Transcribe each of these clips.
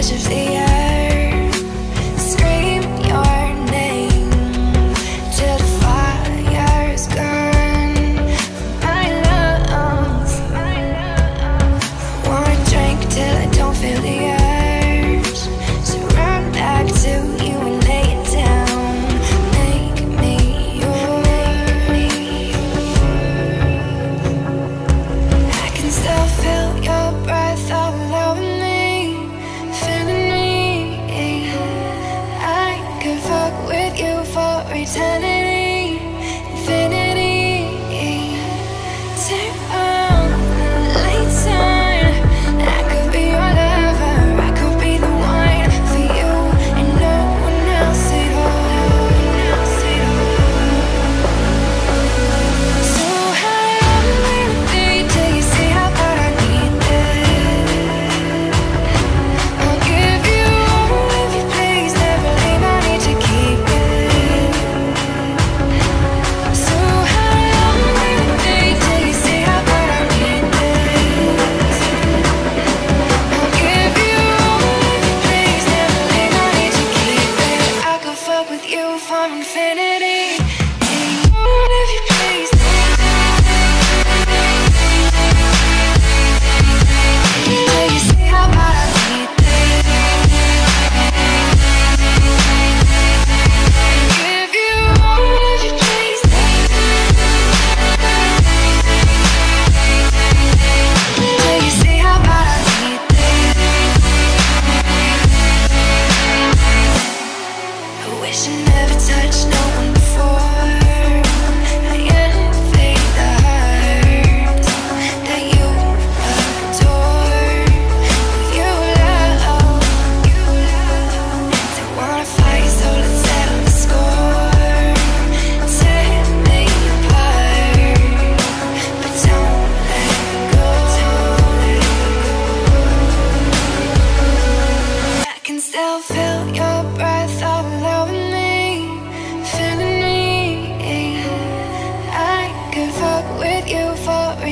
edge of the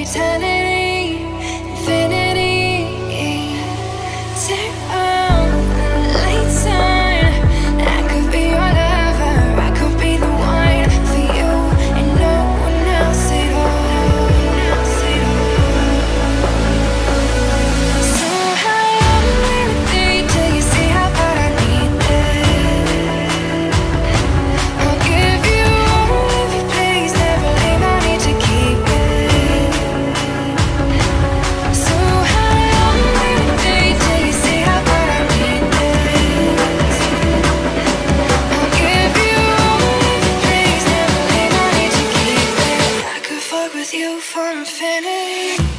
pretending with you for infinity.